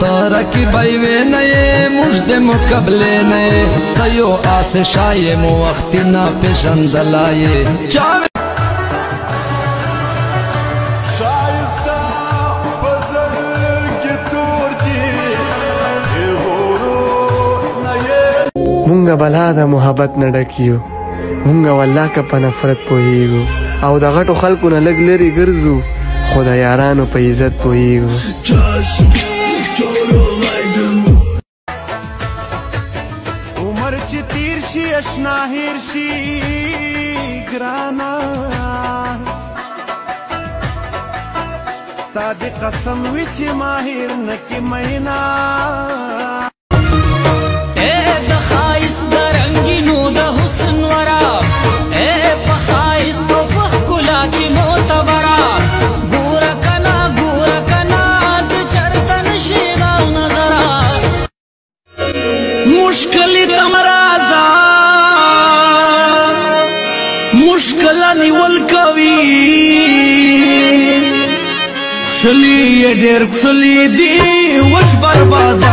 ترکی بیوی نئے مجد مقبلے نئے تیو آس شائے مو وقتی نا پیشن دلائے چاوے مونږه بلا د محبت نه ډکیو مونږه والله که په نفرت پوهیږو او د غټو خلکو نه لږ لرې ګرځو خو د یارانو په عزت پوهیږو kör olaydım عمر چې تیر شي اشنا هیر شي ګرانا ستا د قسم وی چې ماهر نکي مینا مشکل نیول کوي شلی ډېر شلی دی وڅ برباد